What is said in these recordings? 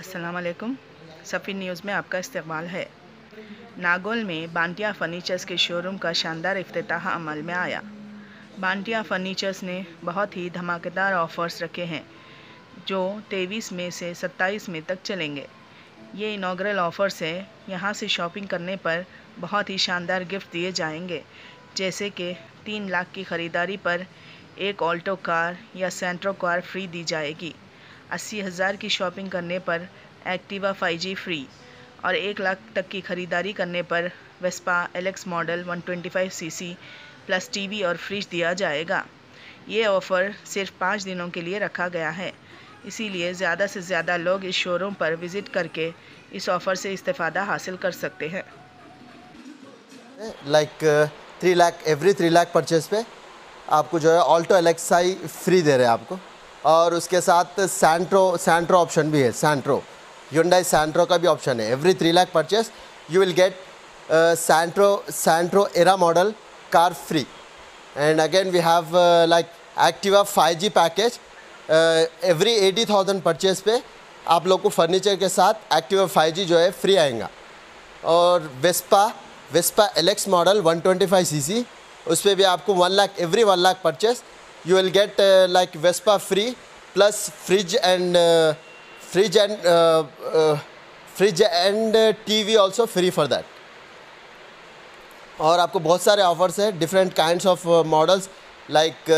वालेकुम सफ़ी न्यूज़ में आपका इस्तेमाल है। नागौल में बांटिया फर्नीचर्स के शोरूम का शानदार अफ्ताह अमल में आया। बांटिया फर्नीचर्स ने बहुत ही धमाकेदार ऑफ़र्स रखे हैं, जो 23 मई से 27 मई तक चलेंगे। ये इनाग्रल ऑफ़र्स है। यहाँ से शॉपिंग करने पर बहुत ही शानदार गिफ्ट दिए जाएँगे, जैसे कि तीन लाख की ख़रीदारी पर एक ऑल्टो कार या सेंट्रो कार फ्री दी जाएगी। अस्सी हज़ार की शॉपिंग करने पर एक्टिवा 5G फ्री और एक लाख तक की ख़रीदारी करने पर Vespa LX model 125 cc plus TV और फ्रिज दिया जाएगा। ये ऑफ़र सिर्फ़ पाँच दिनों के लिए रखा गया है। इसीलिए ज़्यादा से ज़्यादा लोग इस शोरूम पर विज़िट करके इस ऑफ़र से इस्तेफ़ादा हासिल कर सकते हैं। Like three lakh every three lakh purchase पे आपको जो है ऑल्टो एलेक्साई फ्री दे रहे हैं आपको। और उसके साथ सैंट्रो सैंट्रो ऑप्शन भी है सैंट्रो यूंडाई सैंट्रो का भी ऑप्शन है. Every three lakh purchase you will get Santro Santro Era model car free and again we have like Activa five G package every eighty thousand purchase पे आप लोग को furniture के साथ Activa five G जो है free आएगा. और Vespa Vespa LX model 125 cc उस पर भी आपको one lakh every one lakh purchase you will get uh, like Vespa free plus fridge and uh, fridge and uh, uh fridge and uh, TV also free for that. और आपको बहुत सारे offers हैं different kinds of models like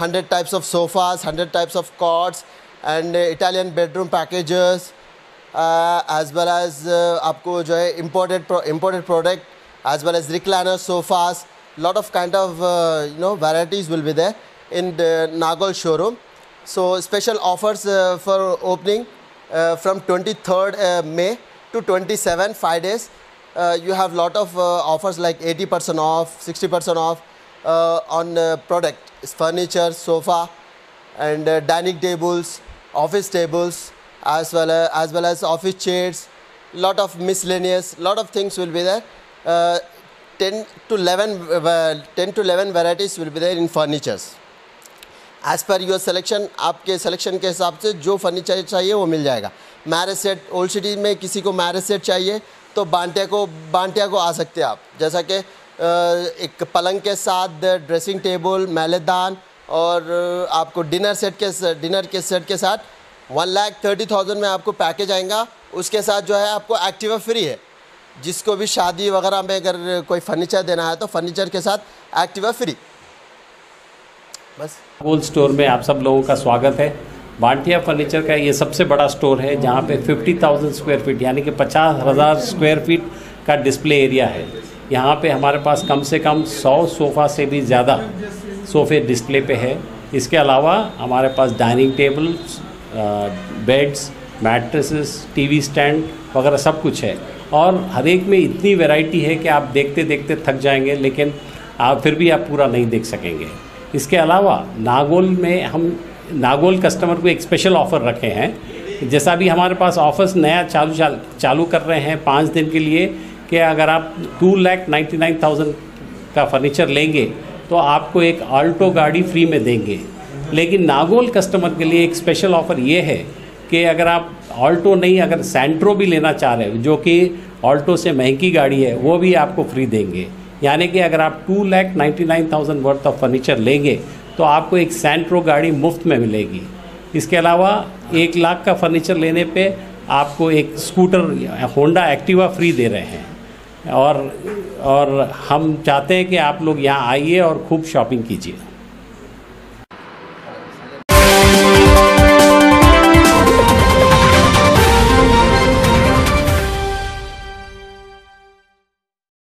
hundred types of sofas hundred types of cots and Italian bedroom packages as well as आपको जो है imported imported product as well as recliner sofas lot of kind of uh, you know varieties will be there in the Nagol showroom. So special offers uh, for opening uh, from 23rd uh, May to 27, 5 days. Uh, you have lot of uh, offers like 80% off, 60% off uh, on product, furniture, sofa and dining tables, office tables as well, as well as office chairs, lot of miscellaneous, lot of things will be there. 10 to 11, 10 to 11 varieties will be there in furnitures. As per your selection आपके selection के हिसाब से जो furniture चाहिए वो मिल जाएगा। Marriage set old city में किसी को मैरिज सेट चाहिए तो बांटिया को बांटिया को आ सकते हैं आप। जैसा कि एक पलंग के साथ ड्रेसिंग टेबल मैलेदान, और आपको डिनर सेट के डिनर के सेट के साथ वन लाख थर्टी थाउज़ेंड में आपको पैकेज आएगा। उसके साथ जो है आपको एक्टिवा फ्री है। जिसको भी शादी वगैरह में अगर कोई फर्नीचर देना है तो फर्नीचर के साथ एक्टिवा फ्री बस। गोल्ड स्टोर में आप सब लोगों का स्वागत है। बांटिया फर्नीचर का ये सबसे बड़ा स्टोर है जहाँ पे 50,000 स्क्वायर फीट यानी कि पचास हज़ार स्क्वायर फीट का डिस्प्ले एरिया है। यहाँ पे हमारे पास कम से कम 100 सोफ़ा से भी ज़्यादा सोफ़े डिस्प्ले पे है। इसके अलावा हमारे पास dining tables beds mattresses TV stand वगैरह सब कुछ है। और हर एक में इतनी वैरायटी है कि आप देखते देखते थक जाएँगे लेकिन आप फिर भी आप पूरा नहीं देख सकेंगे। इसके अलावा नागोल में हम नागोल कस्टमर को एक स्पेशल ऑफ़र रखे हैं। जैसा भी हमारे पास ऑफर्स नया चालू चाल, कर रहे हैं पाँच दिन के लिए कि अगर आप two lakh ninety nine thousand का फर्नीचर लेंगे तो आपको एक आल्टो गाड़ी फ्री में देंगे। लेकिन नागोल कस्टमर के लिए एक स्पेशल ऑफ़र ये है कि अगर आप ऑल्टो नहीं अगर सेंट्रो भी लेना चाह रहे हो जो कि ऑल्टो से महँगी गाड़ी है वो भी आपको फ्री देंगे। यानी कि अगर आप two lakh ninety nine thousand worth of furniture लेंगे तो आपको एक सेंट्रो गाड़ी मुफ़्त में मिलेगी। इसके अलावा एक लाख का फर्नीचर लेने पे आपको एक स्कूटर होंडा एक्टिवा फ्री दे रहे हैं। और और हम चाहते हैं कि आप लोग यहाँ आइए और खूब शॉपिंग कीजिए।